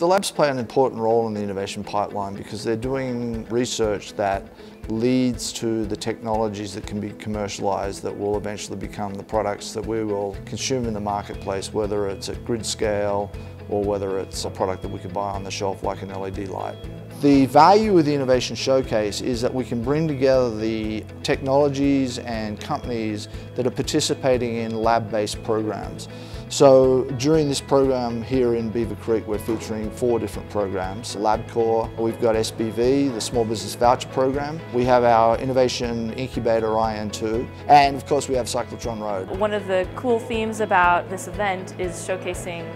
The labs play an important role in the innovation pipeline because they're doing research that leads to the technologies that can be commercialised that will eventually become the products that we will consume in the marketplace, whether it's at grid scale or whether it's a product that we can buy on the shelf like an LED light. The value of the Innovation Showcase is that we can bring together the technologies and companies that are participating in lab-based programs. So during this program here in Beaver Creek, we're featuring four different programs. Lab-Corps, we've got SBV, the Small Business Voucher Program. We have our Innovation Incubator IN2, and of course we have Cyclotron Road. One of the cool themes about this event is showcasing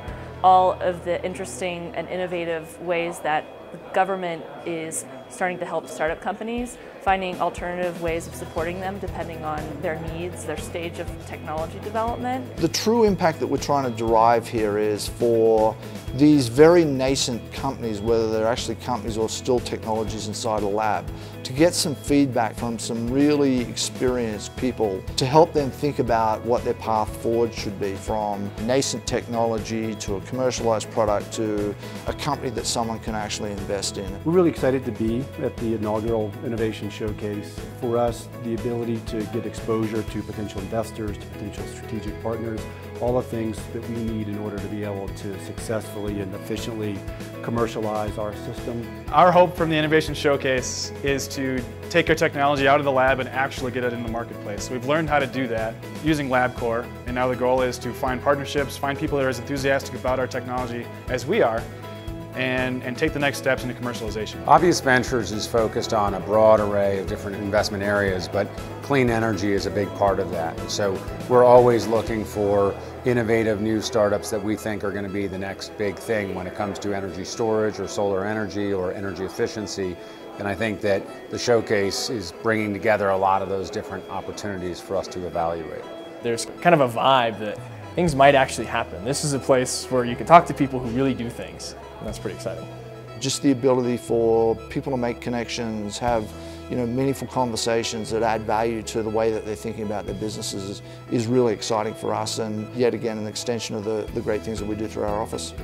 all of the interesting and innovative ways that the government is starting to help startup companies, finding alternative ways of supporting them depending on their needs, their stage of technology development. The true impact that we're trying to derive here is for these very nascent companies, whether they're actually companies or still technologies inside a lab, to get some feedback from some really experienced people to help them think about what their path forward should be from nascent technology to a commercialized product to a company that someone can actually invest in. We're really excited to be at the inaugural Innovation Showcase. For us, the ability to get exposure to potential investors, to potential strategic partners, all the things that we need in order to be able to successfully and efficiently commercialize our system. Our hope from the Innovation Showcase is to take our technology out of the lab and actually get it in the marketplace. We've learned how to do that using Lab-Corps, and now the goal is to find partnerships, find people that are as enthusiastic about our technology as we are, and, and take the next steps into commercialization. Obvious Ventures is focused on a broad array of different investment areas, but clean energy is a big part of that. So we're always looking for innovative new startups that we think are going to be the next big thing when it comes to energy storage or solar energy or energy efficiency. And I think that the showcase is bringing together a lot of those different opportunities for us to evaluate. There's kind of a vibe that things might actually happen. This is a place where you can talk to people who really do things, and that's pretty exciting. Just the ability for people to make connections, have you know, meaningful conversations that add value to the way that they're thinking about their businesses is, is really exciting for us and yet again an extension of the, the great things that we do through our office.